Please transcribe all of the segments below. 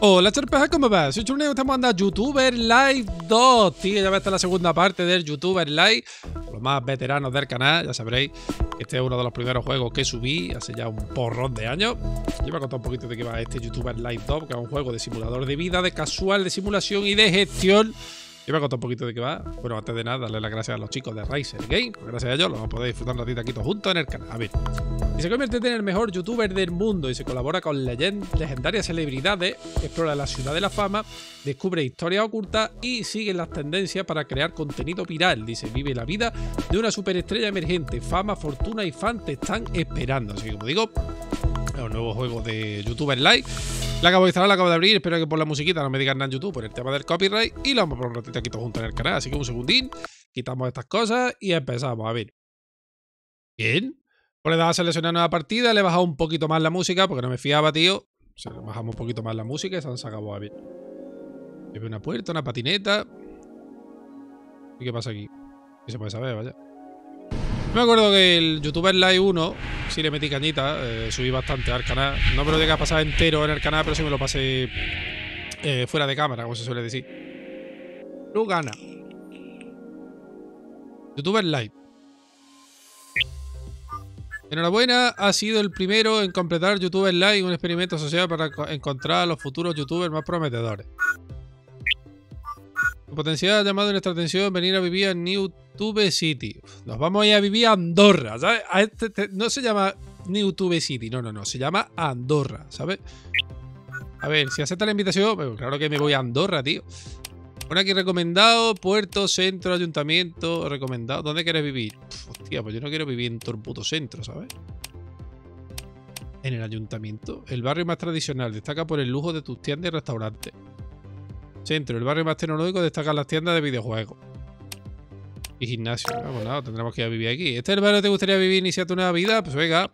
Hola Charpeja, ¿cómo vas? Soy Churneo, estamos andando YouTuber Live 2, tío, ya va a estar la segunda parte del YouTuber Live, los más veteranos del canal, ya sabréis este es uno de los primeros juegos que subí hace ya un porrón de años. Yo voy a contar un poquito de qué va este YouTuber Live 2, que es un juego de simulador de vida, de casual, de simulación y de gestión yo voy a contar un poquito de qué va. Bueno, antes de nada, darle las gracias a los chicos de Razer Game. gracias a ellos lo vamos disfrutar un ratito aquí todos juntos en el canal. A ver. Y se convierte en el mejor youtuber del mundo y se colabora con legendarias celebridades, explora la ciudad de la fama, descubre historias ocultas y sigue las tendencias para crear contenido viral. Dice, vive la vida de una superestrella emergente. Fama, fortuna y fan te están esperando. Así que como digo, es un nuevo juego de YouTuber Live. La acabo de instalar, la acabo de abrir. Espero que por la musiquita no me digan nada en YouTube por el tema del copyright. Y lo vamos a poner un ratito aquí todo junto en el canal. Así que un segundín. Quitamos estas cosas y empezamos. A ver. Bien. Pues le daba a seleccionar nueva partida. Le he bajado un poquito más la música porque no me fiaba, tío. Se le bajamos un poquito más la música y se han sacado a ver. Hay una puerta, una patineta. ¿Y qué pasa aquí? ¿Qué se puede saber, vaya? Me acuerdo que el youtuber Live 1, si le metí cañita, eh, subí bastante al canal. No me lo llegué a pasar entero en el canal, pero sí me lo pasé eh, fuera de cámara, como se suele decir. No gana. Youtuber Live. Enhorabuena, ha sido el primero en completar YouTuber Live, un experimento social para encontrar a los futuros youtubers más prometedores. Potencial ha llamado nuestra atención venir a vivir en New Tube City. Nos vamos a ir a vivir a Andorra, ¿sabes? este, no se llama New Tube City, no, no, no, se llama Andorra, ¿sabes? A ver, si acepta la invitación, pues claro que me voy a Andorra, tío. Pone aquí recomendado, puerto, centro, ayuntamiento, recomendado. ¿Dónde quieres vivir? hostia, pues yo no quiero vivir en todo el puto centro, ¿sabes? En el ayuntamiento. El barrio más tradicional destaca por el lujo de tus tiendas y restaurantes. Centro, el barrio más tecnológico destaca las tiendas de videojuegos. Y gimnasio. No, pues nada, tendremos que ir a vivir aquí. ¿Este es el barrio te gustaría vivir, iniciar tu nueva vida? Pues venga.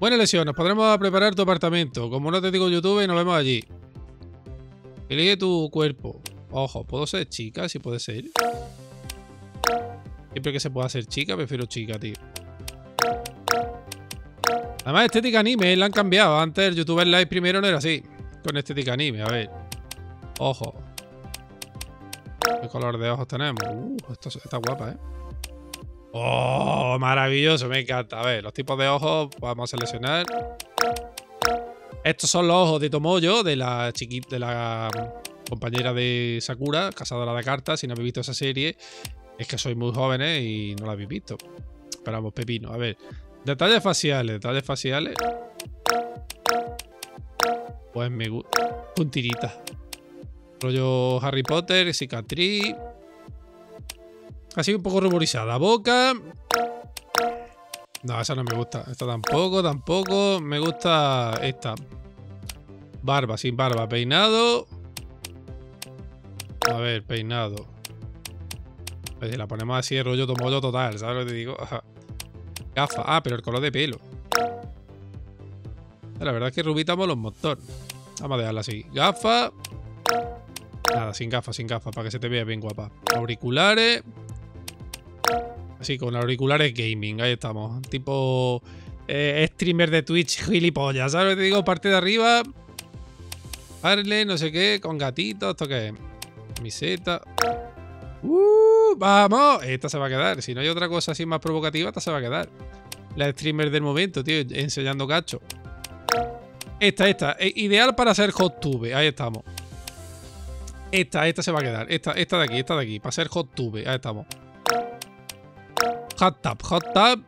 Buena elección, nos podremos preparar tu apartamento. Como no te digo YouTube, nos vemos allí. Elige tu cuerpo. Ojo, ¿puedo ser chica? Si puede ser. Siempre que se pueda ser chica, prefiero chica, tío. Además, estética anime, la han cambiado. Antes el youtuber live primero no era así. Con estética anime, a ver. Ojo. ¿Qué color de ojos tenemos? Uh, esto está guapa, ¿eh? ¡Oh! Maravilloso, me encanta. A ver, los tipos de ojos vamos a seleccionar. Estos son los ojos de Tomoyo, de la chiquita, de la compañera de Sakura, casadora de cartas. Si no habéis visto esa serie, es que sois muy jóvenes y no la habéis visto. Esperamos, pepino. A ver, detalles faciales, detalles faciales. Pues me gusta. Puntirita. Rollo Harry Potter, cicatriz. Así un poco ruborizada. Boca. No, esa no me gusta. Esta tampoco, tampoco. Me gusta esta. Barba, sin barba. Peinado. A ver, peinado. Pues la ponemos así, rollo tomoyo total, ¿sabes lo que te digo? Gafa. Ah, pero el color de pelo. La verdad es que rubitamos los motor. Vamos a dejarla así. Gafa. Nada, sin gafas, sin gafas, para que se te vea bien guapa. Auriculares. Así, con auriculares gaming, ahí estamos. Tipo eh, streamer de Twitch gilipollas, ¿sabes lo que te digo? Parte de arriba. Harley, no sé qué, con gatitos, ¿esto qué es? Camiseta. ¡Uh! ¡Vamos! Esta se va a quedar. Si no hay otra cosa así más provocativa, esta se va a quedar. La streamer del momento, tío, enseñando cacho. Esta, esta. ideal para hacer hot tube. Ahí estamos. Esta, esta se va a quedar. Esta, esta de aquí, esta de aquí. Para ser hot tube. Ahí estamos. Hot tub, hot tub.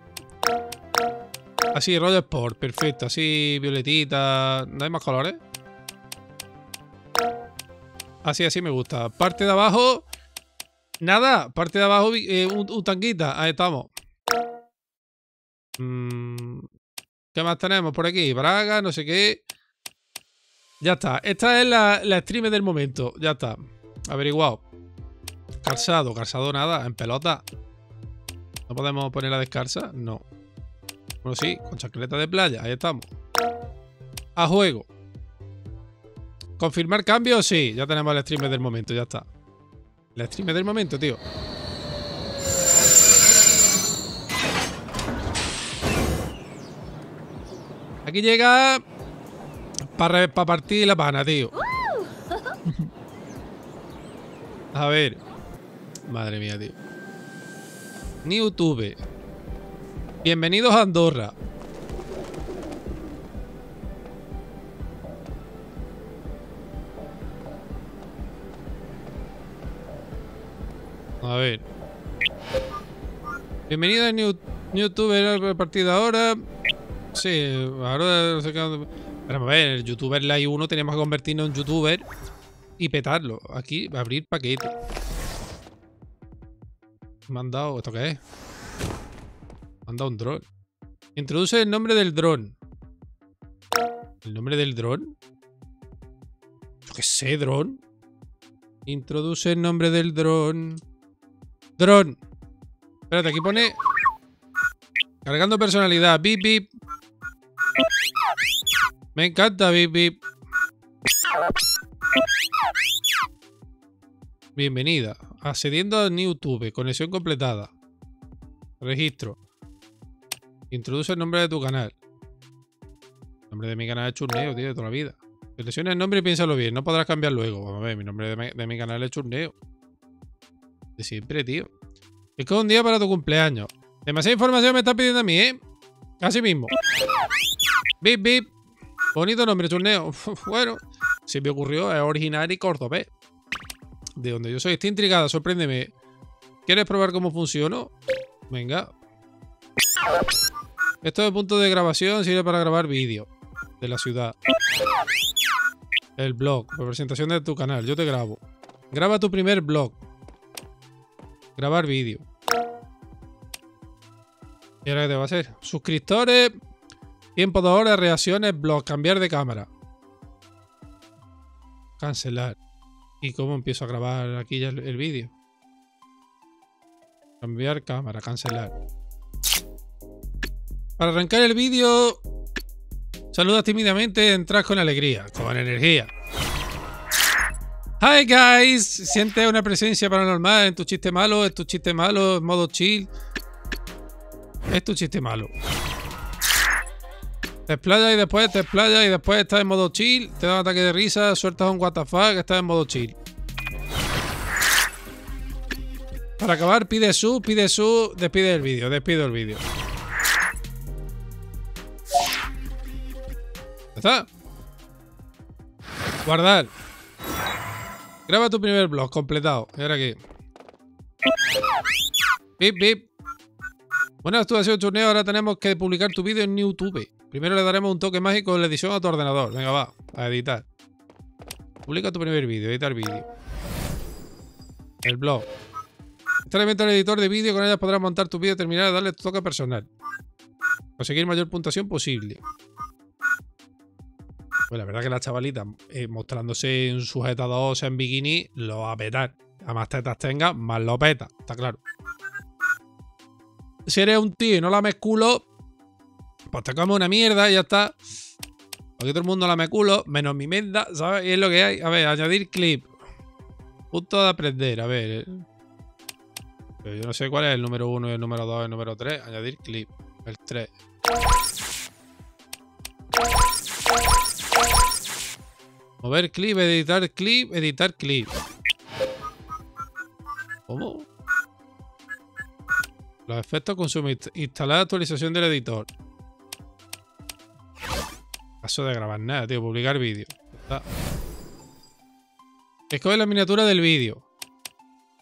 Así, rollo sport. Perfecto. Así, violetita. ¿No hay más colores? Así, así me gusta. Parte de abajo. Nada. Parte de abajo, eh, un, tanguita. Ahí estamos. Mm, ¿Qué más tenemos por aquí? Braga, no sé qué. Ya está. Esta es la, la stream del momento. Ya está. Averiguado. Calzado. Calzado nada. En pelota. ¿No podemos poner la descalza? No. Bueno, sí. Con chancleta de playa. Ahí estamos. A juego. ¿Confirmar cambio? Sí. Ya tenemos el streamer del momento. Ya está. El streamer del momento, tío. Aquí llega para partir la pana, tío. A ver. Madre mía, tío. YouTube. Bienvenidos a Andorra. A ver. Bienvenido a New, YouTuber a partir de ahora. Sí, ahora no sé qué. A ver, el YouTuber Live 1 teníamos que convertirnos en YouTuber y petarlo. Aquí, abrir paquete. Me han dado. ¿Esto qué es? Me han un dron. Introduce el nombre del dron. ¿El nombre del dron? Yo qué sé, dron. Introduce el nombre del dron. Dron. Espérate, aquí pone. Cargando personalidad. Bip, bip. Me encanta, bip, bip. Bienvenida. Accediendo a YouTube. Conexión completada. Registro. Introduce el nombre de tu canal. Nombre de mi canal es Churneo, tío, de toda la vida. Selecciona el nombre y piénsalo bien. No podrás cambiar luego. Vamos a ver, mi nombre de mi, canal es Churneo. De siempre, tío. Es que un día para tu cumpleaños. Demasiada información me está pidiendo a mí, ¿eh? Así mismo. Bip, bip. Bonito nombre, Churneo. bueno, se me ocurrió, es original y cordobés. De donde yo soy. Estoy intrigada, sorpréndeme. ¿Quieres probar cómo funciona? Venga. Esto de punto de grabación sirve para grabar vídeo de la ciudad. El blog, presentación de tu canal. Yo te grabo. Graba tu primer blog. Grabar vídeo. ¿Y ahora qué te va a hacer? Suscriptores. Tiempo de horas, reacciones, blog. Cambiar de cámara. Cancelar. ¿Y cómo empiezo a grabar aquí ya el, vídeo? Cambiar cámara, cancelar. Para arrancar el vídeo, saludas tímidamente, entras con alegría, con energía. Hi guys, sientes una presencia paranormal en tu chiste malo, es tu chiste malo, en modo chill. Es tu chiste malo. Te explayas y después te explayas y después estás en modo chill, te da un ataque de risa, sueltas un WTF estás en modo chill. Para acabar, pide su, pide su, despide el vídeo, despido el vídeo. ¿Está? Guardar. Graba tu primer blog completado. Y ahora aquí. Buenas, tú has sido torneo. Ahora tenemos que publicar tu vídeo en YouTube. Primero le daremos un toque mágico en la edición a tu ordenador. Venga, va. A editar. Publica tu primer vídeo. Editar vídeo. El blog. Elemento el editor de vídeo. Con ellas podrás montar tu vídeo, terminar y darle tu toque personal. Conseguir mayor puntuación posible. Pues la verdad que la chavalita eh, mostrándose en sujetador, en bikini, lo va a petar. A más tetas tenga, más lo peta. Está claro. Si eres un tío y no la culo, pues te como una mierda y ya está. Aquí todo el mundo la me culo, menos mi menda, ¿sabes? Y es lo que hay. A ver, añadir clip. Punto de aprender, a ver. Eh. Yo no sé cuál es el número 1 y el número 2 y el número 3. Añadir clip. El 3. Mover clip, editar clip, editar clip. ¿Cómo? Los efectos consumen. Instalar actualización del editor. Paso de grabar nada, tío. Publicar vídeo. Escoge la miniatura del vídeo.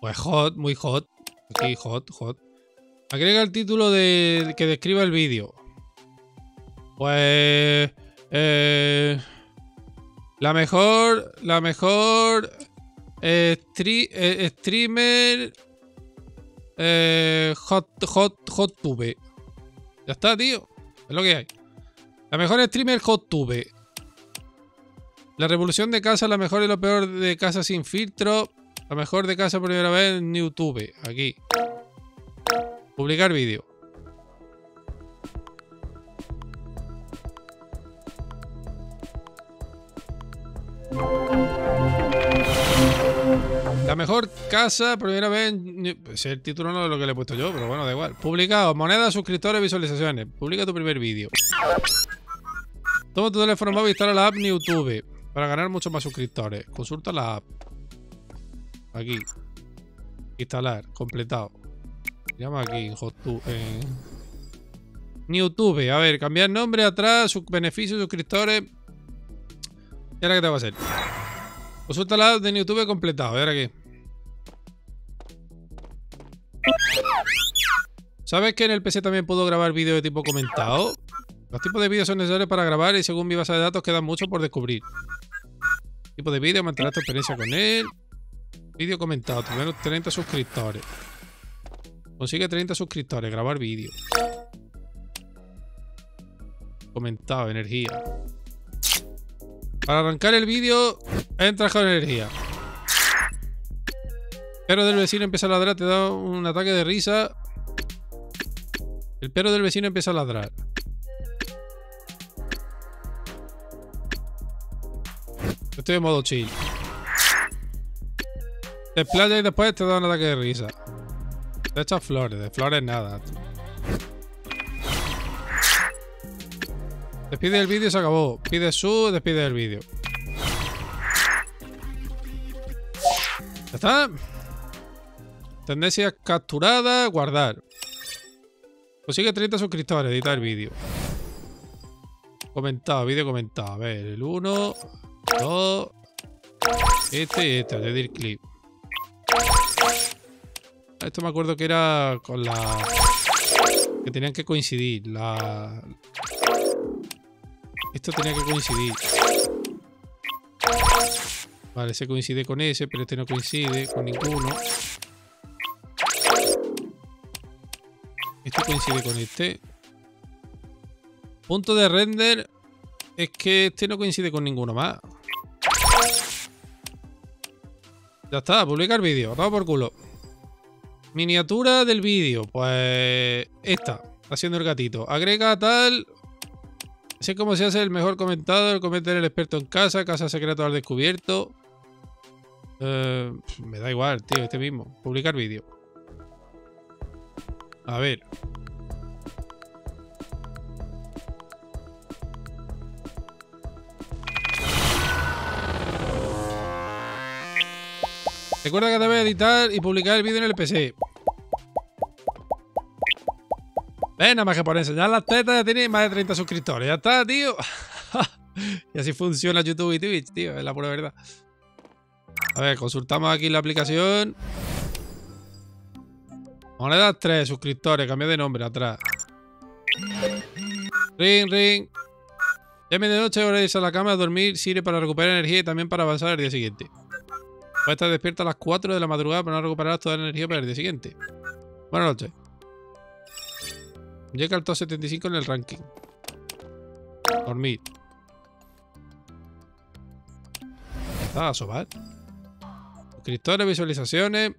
Pues hot, muy hot. Aquí, hot, hot. Agrega el título de que describa el vídeo. Pues... Eh, la mejor... La mejor... Eh, eh, streamer... hot, hot, hot tube. Ya está, tío. Es lo que hay. La mejor streamer HotTube. La revolución de casa, la mejor y lo peor de casa sin filtro. La mejor de casa primera vez en YouTube. Aquí. Publicar vídeo. La mejor casa, primera vez. Ese el título no es lo que le he puesto yo, pero bueno, da igual. Publicado, moneda, suscriptores, visualizaciones. Publica tu primer vídeo. Toma tu teléfono móvil y instala la app YouTube para ganar muchos más suscriptores. Consulta la app. Aquí. Instalar. Completado. Llama aquí en en YouTube. A ver, cambiar nombre atrás, beneficios, suscriptores. ¿Y ahora qué tengo que hacer? Consulta la app de YouTube completado. ¿Y ahora qué? ¿Sabes que en el PC también puedo grabar vídeo de tipo comentado? Los tipos de vídeos son necesarios para grabar y según mi base de datos quedan mucho por descubrir. Tipo de vídeo, mantener tu experiencia con él. Vídeo comentado, tener 30 suscriptores. Consigue 30 suscriptores, grabar vídeo. Comentado, energía. Para arrancar el vídeo, entras con energía. Pero del vecino empieza a ladrar, te da un ataque de risa. El perro del vecino empieza a ladrar. Estoy en modo chill. Te explayas y después te da un ataque de risa. Te echas flores, de flores nada. Despide el vídeo y se acabó. Pide su, despide el vídeo. ¿Ya está? Tendencia capturada, guardar. Consigue 30 suscriptores, editar vídeo. Comentado, vídeo comentado. A ver, el 1, 2, este y este, añadir clip. Esto me acuerdo que era con la... Que tenían que coincidir. La... Esto tenía que coincidir. Vale, ese coincide con ese, pero este no coincide con ninguno. Este coincide con este. Punto de render es que este no coincide con ninguno más. Ya está, publicar vídeo. Toma por culo. Miniatura del vídeo. Pues esta. Haciendo el gatito. Agrega tal. Sé cómo se hace el mejor comentado. Comentar el experto en casa. Casa secreta al descubierto. Eh, me da igual, tío. Este mismo. Publicar vídeo. A ver. Recuerda que debes editar y publicar el vídeo en el PC. Ven, nada más que por enseñar las tetas ya tiene más de 30 suscriptores. Ya está, tío. y así funciona YouTube y Twitch, tío. Es la pura verdad. A ver, consultamos aquí la aplicación. Monedas 3, suscriptores, cambio de nombre atrás. Ring, ring. Ya de noche, hora de irse a la cama a dormir, sirve para recuperar energía y también para avanzar al día siguiente. Puedes estar despierta a las 4 de la madrugada para no recuperar toda la energía para el día siguiente. Buenas noches. Llega al top 75 en el ranking. Dormir. Está a sobar. Suscriptores, visualizaciones.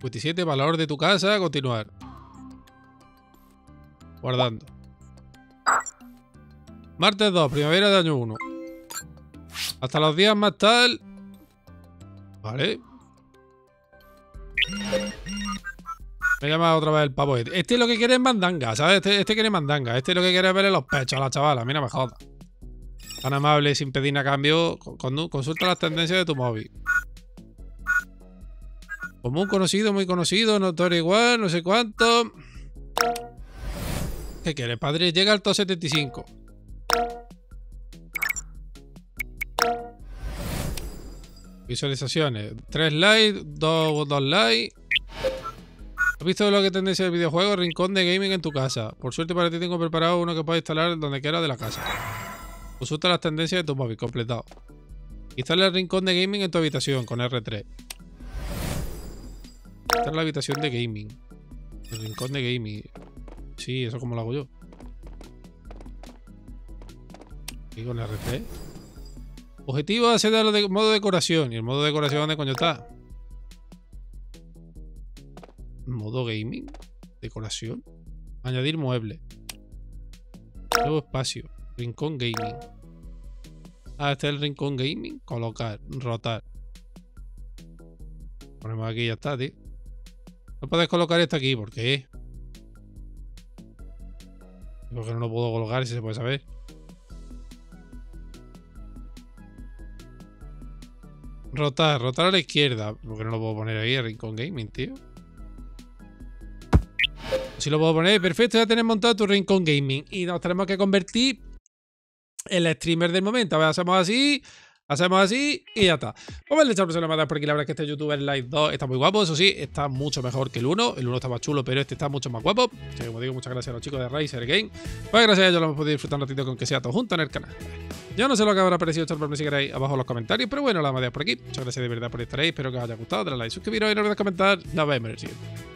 27, valor de tu casa, continuar. Guardando. Martes 2, primavera de año 1. Hasta los días más tal. Vale. Me llama otra vez el pavo este. Este lo que quiere es mandanga, ¿sabes? Este, este quiere mandanga. Este lo que quiere es verle los pechos a la chavala. Mira, me joda. Tan amable, sin pedir a cambio. Con- consulta las tendencias de tu móvil. Común conocido, muy conocido, notorio igual, no sé cuánto. ¿Qué quiere, padre? Llega al top 75. Visualizaciones. 3 likes, 2, likes. ¿Has visto lo que tendencia del videojuego? Rincón de gaming en tu casa. Por suerte para ti tengo preparado uno que puedes instalar donde quiera de la casa. Consulta las tendencias de tu móvil, completado. Instala el rincón de gaming en tu habitación con R3. Esta es la habitación de gaming. El rincón de gaming. Sí, eso como lo hago yo. Aquí con R3. Objetivo lo de modo decoración. ¿Y el modo decoración dónde coño está? modo gaming, decoración, añadir mueble, nuevo espacio, rincón gaming. Ah, este es el rincón gaming, colocar, rotar. Ponemos aquí y ya está, tío. No puedes colocar esta aquí, ¿por qué? Porque no lo puedo colocar, si se puede saber. Rotar, rotar a la izquierda. Porque no lo puedo poner ahí, Rincón Gaming, tío. Si lo puedo poner, perfecto, ya tenemos montado tu Rincón Gaming. Y nos tenemos que convertir en el streamer del momento. A ver, hacemos así, hacemos así y ya está. Vamos a echar una más porque la verdad es que este youtuber Live 2 está muy guapo. Eso sí, está mucho mejor que el 1. El 1 está más chulo, pero este está mucho más guapo. como digo, muchas gracias a los chicos de Razer Game. Pues gracias a ellos lo hemos podido disfrutar un ratito con que sea todo junto en el canal. Yo no sé lo que habrá parecido por si queréis abajo en los comentarios, pero bueno, la más por aquí. Muchas gracias de verdad por estar ahí. Espero que os haya gustado. Dale like, suscribiros y no olvidéis comentar. Nos vemos en el siguiente.